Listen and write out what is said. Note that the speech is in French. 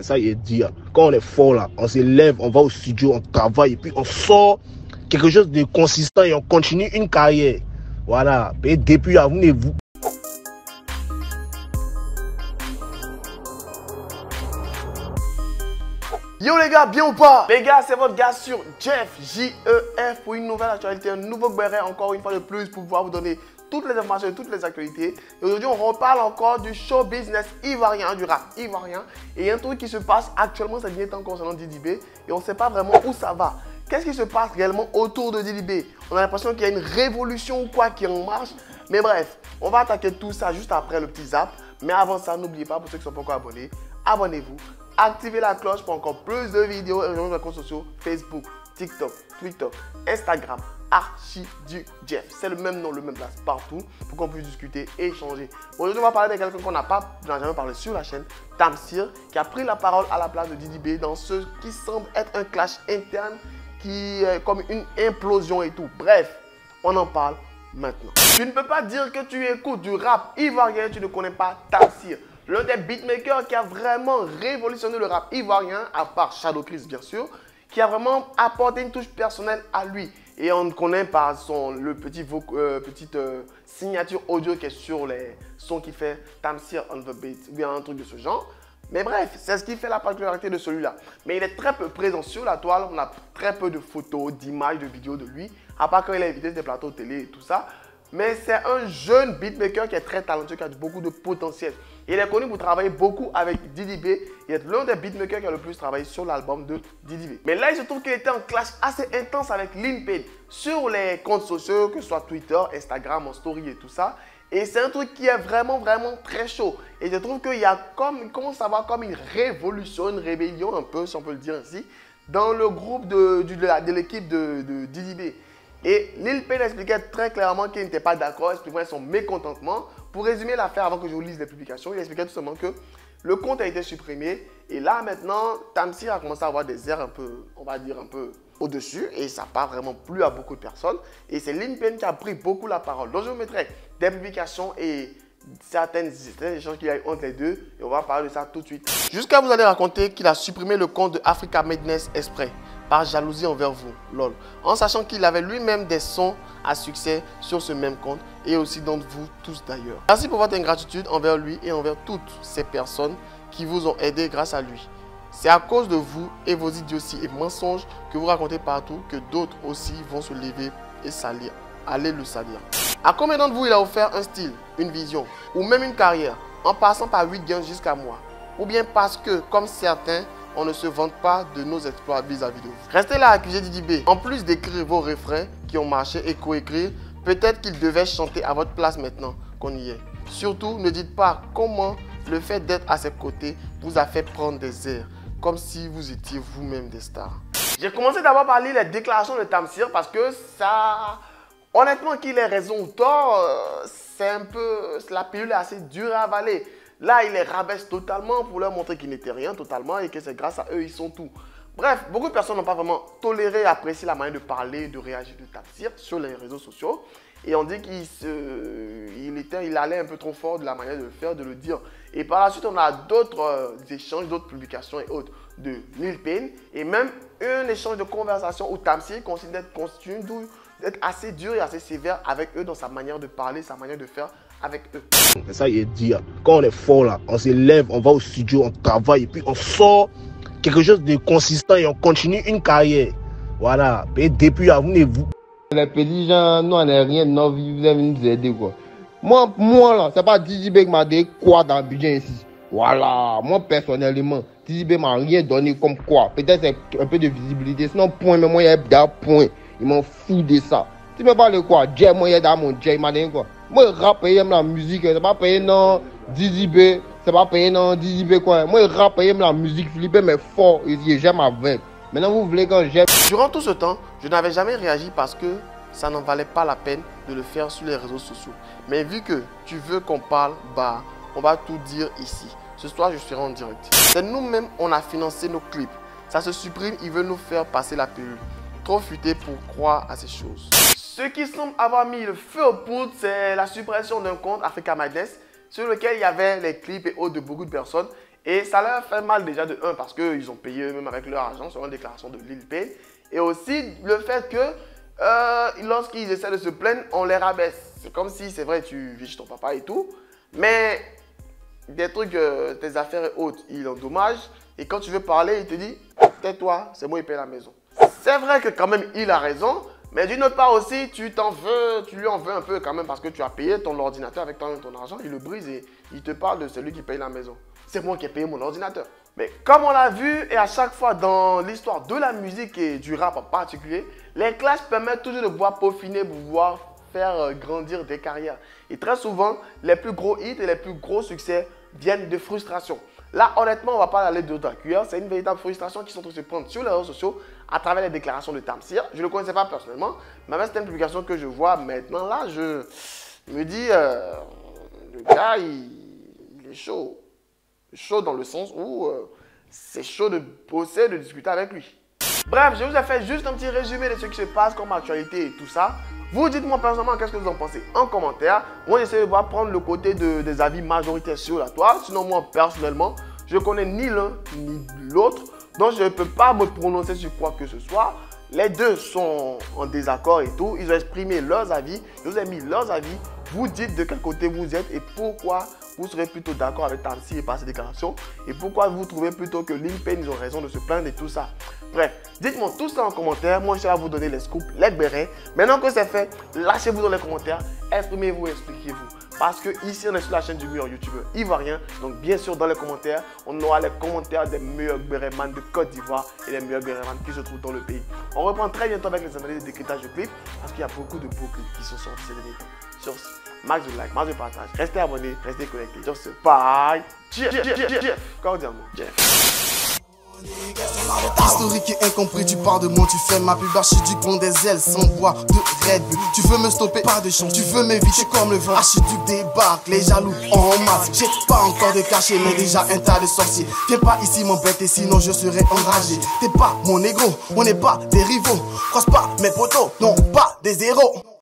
Ça, il est dit. hein. Quand on est fort là, on s'élève, on va au studio, on travaille et puis on sort quelque chose de consistant et on continue une carrière. Voilà. Et depuis, abonnez-vous. Yo les gars, bien ou pas? Les gars, c'est votre gars sur Jeff, J-E-F, pour une nouvelle actualité, un nouveau béret encore une fois de plus pour pouvoir vous donner toutes les informations et toutes les actualités. Et aujourd'hui, on reparle encore du show business ivoirien, du rap ivoirien. Et il y a un truc qui se passe actuellement, ça derniers temps concernant DDB, et on ne sait pas vraiment où ça va. Qu'est-ce qui se passe réellement autour de DDB On a l'impression qu'il y a une révolution ou quoi qui en marche. Mais bref, on va attaquer tout ça juste après le petit zap. Mais avant ça, n'oubliez pas, pour ceux qui ne sont pas encore abonnés, abonnez-vous activez la cloche pour encore plus de vidéos et rejoignez nos comptes sociaux Facebook, TikTok, Twitter, Instagram, Archie du Jeff. C'est le même nom, le même place partout pour qu'on puisse discuter et échanger. Aujourd'hui, on va parler de quelqu'un qu'on n'a pas jamais parlé sur la chaîne, Tamsir, qui a pris la parole à la place de Didi B dans ce qui semble être un clash interne qui est comme une implosion et tout. Bref, on en parle maintenant. Tu ne peux pas dire que tu écoutes du rap ivoirien, tu ne connais pas Tamsir l'un des beatmakers qui a vraiment révolutionné le rap ivoirien, à part Shadow Chris bien sûr, qui a vraiment apporté une touche personnelle à lui. Et on connaît par son, le petit euh, petite euh, signature audio qui est sur les sons qu'il fait Tamsir on the beat, ou bien un truc de ce genre. Mais bref, c'est ce qui fait la particularité de celui-là. Mais il est très peu présent sur la toile, on a très peu de photos, d'images, de vidéos de lui, à part quand il est invité des plateaux télé et tout ça. Mais c'est un jeune beatmaker qui est très talentueux, qui a beaucoup de potentiel. Il est connu pour travailler beaucoup avec Didi B. Il est l'un des beatmakers qui a le plus travaillé sur l'album de Didi B. Mais là, il se trouve qu'il était en clash assez intense avec Lin Payne sur les comptes sociaux, que ce soit Twitter, Instagram, en story et tout ça. Et c'est un truc qui est vraiment, vraiment très chaud. Et je trouve qu'il y a comme, il commence à avoir comme une révolution, une rébellion un peu, si on peut le dire ainsi, dans le groupe de, l'équipe de, de Didi B. Et Lil Payne expliquait très clairement qu'il n'était pas d'accord, expliquait son mécontentement. Pour résumer l'affaire avant que je vous lise les publications, il expliquait tout simplement que le compte a été supprimé. Et là, maintenant, Tamsir a commencé à avoir des airs un peu, on va dire, un peu au-dessus. Et ça part vraiment plus à beaucoup de personnes. Et c'est Lil Payne qui a pris beaucoup la parole. Donc, je vous mettrai des publications et certaines, certaines échanges qu'il y a eu entre les deux. Et on va parler de ça tout de suite. Jusqu'à vous allez raconter qu'il a supprimé le compte de Africa Madness Express par jalousie envers vous, lol. En sachant qu'il avait lui-même des sons à succès sur ce même compte et aussi d'entre vous tous d'ailleurs. Merci pour votre ingratitude envers lui et envers toutes ces personnes qui vous ont aidé grâce à lui. C'est à cause de vous et vos idioties et mensonges que vous racontez partout que d'autres aussi vont se lever et salir. Allez le salir. À combien d'entre vous il a offert un style, une vision ou même une carrière en passant par 8 gains jusqu'à moi? Ou bien parce que, comme certains, on ne se vante pas de nos exploits vis-à-vis de vous? Restez là, accusé Didi B. En plus d'écrire vos refrains qui ont marché et coécrire, peut-être qu'il devait chanter à votre place maintenant qu'on y est. Surtout, ne dites pas comment le fait d'être à ses côtés vous a fait prendre des airs, comme si vous étiez vous-même des stars. J'ai commencé d'abord par lire les déclarations de Tamsir parce que ça... Honnêtement, qu'il ait raison ou tort, euh, c'est un peu... La pilule est assez dure à avaler. Là, il les rabaisse totalement pour leur montrer qu'ils n'étaient rien totalement et que c'est grâce à eux, ils sont tout. Bref, beaucoup de personnes n'ont pas vraiment toléré apprécié la manière de parler, de réagir de Tafsir sur les réseaux sociaux. Et on dit qu'il il était, il allait un peu trop fort de la manière de le faire, de le dire. Et par la suite, on a d'autres euh, échanges, d'autres publications et autres de Lil Payne. Et même un échange de conversation où Tamsir considère d'être assez dur et assez sévère avec eux dans sa manière de parler, sa manière de faire avec eux. C'est ça, il est dit. Hein. Quand on est fort là, on s'élève, on va au studio, on travaille et puis on sort quelque chose de consistant et on continue une carrière. Voilà. Et depuis, abonnez-vous. Les petits gens, nous, on n'est rien vies, vous allez nous aider quoi. Moi, moi là, c'est pas Didi qui m'a dit quoi dans le budget ici. Voilà, moi personnellement, Didi m'a rien donné comme quoi. Peut-être c'est un peu de visibilité, sinon point, mais moi il y a des points. Il m'en fout de ça. Tu me parles de quoi? Jay, moi dans mon Jay, il m'a dit quoi moi, rap, j'aime la musique. C'est pas payé non Didi B. C'est pas payé non Didi B quoi. Moi, rap, j'aime la musique. Philippe, mais fort. J'aime avec. Maintenant, vous voulez quand j'aime. Durant tout ce temps, je n'avais jamais réagi parce que ça n'en valait pas la peine de le faire sur les réseaux sociaux. Mais vu que tu veux qu'on parle, bah, on va tout dire ici. Ce soir, je serai en direct. C'est nous-mêmes, on a financé nos clips. Ça se supprime, ils veulent nous faire passer la pilule. Trop pour croire à ces choses. Ce qui semble avoir mis le feu au poudre, c'est la suppression d'un compte Africa Madness sur lequel il y avait les clips et autres de beaucoup de personnes. Et ça leur fait mal déjà de un parce qu'ils ont payé eux-mêmes avec leur argent sur une déclaration de Lil Payne. Et aussi le fait que euh, lorsqu'ils essaient de se plaindre, on les rabaisse. C'est comme si, c'est vrai, tu vis chez ton papa et tout, mais des trucs, euh, tes affaires et autres, il endommage. Et quand tu veux parler, il te dit, tais-toi, c'est moi qui paye la maison. C'est vrai que quand même, il a raison, mais d'une autre part aussi, tu t'en veux, tu lui en veux un peu quand même parce que tu as payé ton ordinateur avec ton, ton argent, il le brise et il te parle de celui qui paye la maison. C'est moi qui ai payé mon ordinateur. Mais comme on l'a vu, et à chaque fois dans l'histoire de la musique et du rap en particulier, les clashs permettent toujours de pouvoir peaufiner, de pouvoir faire euh, grandir des carrières. Et très souvent, les plus gros hits et les plus gros succès viennent de frustration. Là, honnêtement, on va pas aller de ta cuillère. C'est une véritable frustration qui sont se prendre sur les réseaux sociaux à travers les déclarations de Tamsir. Je ne le connaissais pas personnellement, mais avec cette publication que je vois maintenant, là, je me dis, euh, le gars, il, est chaud. Chaud dans le sens où euh, c'est chaud de bosser, de discuter avec lui. Bref, je vous ai fait juste un petit résumé de ce qui se passe comme actualité et tout ça. Vous dites-moi personnellement qu'est-ce que vous en pensez en commentaire. Moi, j'essaie de voir prendre le côté des avis majoritaires sur la toile. Sinon, moi, personnellement, je connais ni l'un ni l'autre. Donc, je ne peux pas me prononcer sur quoi que ce soit. Les deux sont en désaccord et tout. Ils ont exprimé leurs avis. Ils vous ai mis leurs avis. Vous dites de quel côté vous êtes et pourquoi vous serez plutôt d'accord avec Tansi et par ses déclarations et pourquoi vous trouvez plutôt que Payne, ils ont raison de se plaindre et tout ça. Bref, dites-moi tout ça en commentaire. Moi, je vais vous donner les scoops, les bérets. Maintenant que c'est fait, lâchez-vous dans les commentaires. Exprimez-vous, expliquez-vous. Parce que ici, on est sur la chaîne du meilleur youtubeur ivoirien. Donc, bien sûr, dans les commentaires, on aura les commentaires des meilleurs bérémans de Côte d'Ivoire et les meilleurs bérémans qui se trouvent dans le pays. On reprend très bientôt avec les analyses de décryptage de clips parce qu'il y a beaucoup de beaux clips qui sont sortis ces derniers temps. Sur ce, max de like, max de partage. Restez abonnés, restez connectés. Sur ce, bye. Jeff, Jeff, Jeff, Jeff. Cordialement, Jeff? Historique et incompris, tu pars de moi, tu fais ma pub archiduc, bon des ailes sans bois de Red Bull. Tu veux me stopper, pas de chance, tu veux m'éviter comme le vent? Archiduc débarque, les jaloux en masse. J'ai pas encore de cachet, mais déjà un tas de sorciers. Viens pas ici m'embêter, sinon je serai enragé. T'es pas mon négro, on n'est pas des rivaux. Croise pas mes potos, non pas des héros.